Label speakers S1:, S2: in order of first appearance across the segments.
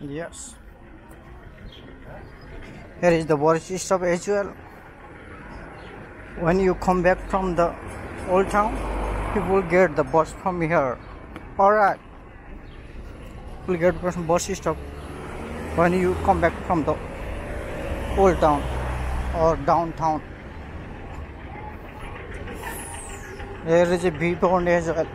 S1: Yes. Here is the stop as well. When you come back from the old town, you will get the bus from here. Alright. You will get from bus stop when you come back from the old town or downtown. There is a viewpoint as well.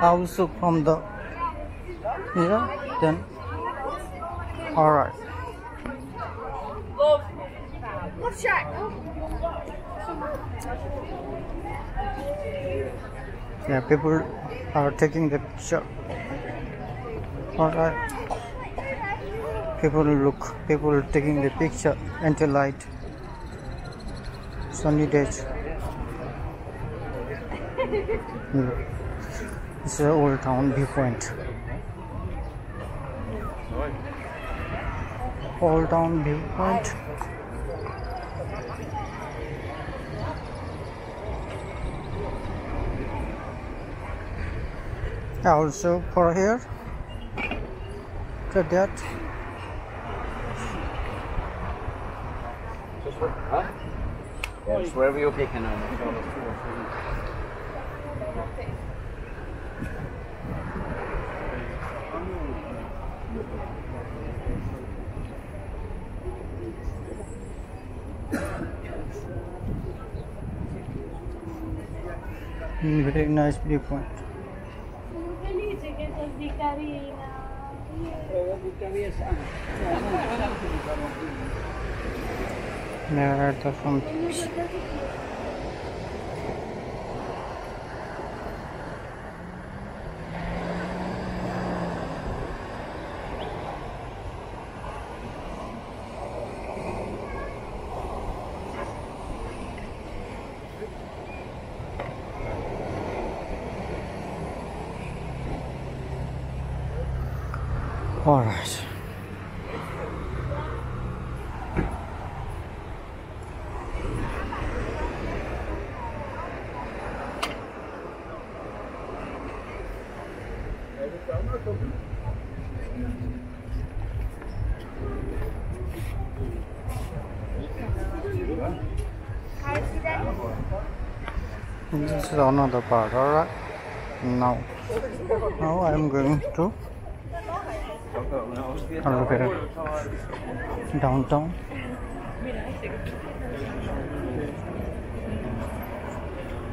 S1: Also from the here then all right
S2: Let's check.
S1: yeah people are taking the picture. All right people look people taking the picture until light sunny days. This is Old Town Viewpoint. Old Town Viewpoint. Also for here, to that.
S3: Huh? Yeah, just wherever you're picking on.
S1: Very nice viewpoint. There are the fountains. All right. This is another part, alright? Now, now I am going to look at downtown.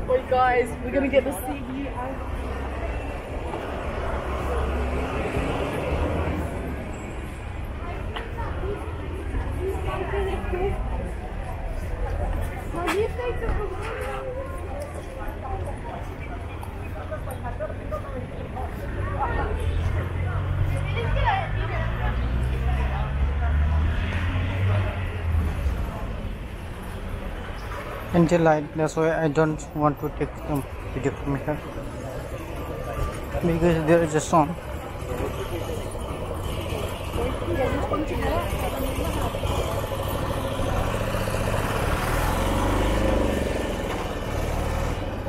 S2: Wait, guys, we're gonna get the CD out.
S1: Until I that's why I don't want to take some video from here. Because there is a song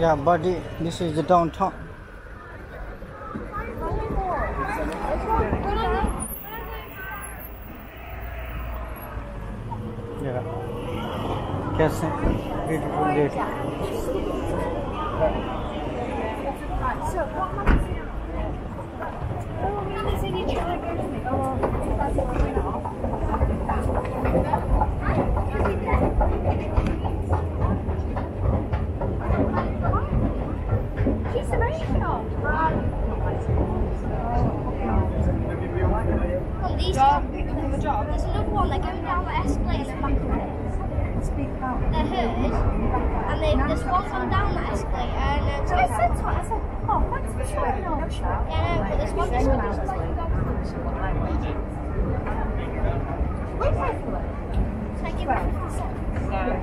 S1: yeah buddy this is the downtown. Yeah. कैसे beautiful lady
S2: Job,
S4: there's another one. They're going down the escalator back of it. They're hers, and they, there's one going down that escalator, and um,
S2: So I said to her, I said, oh, thanks for showing up.
S4: yeah, no, but there's one that's going Thank you.
S2: Yeah.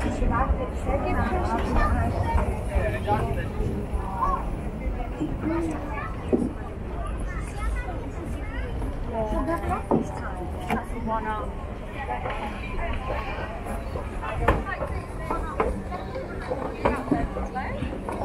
S2: That's the one up.
S4: I read the slide, like you sit out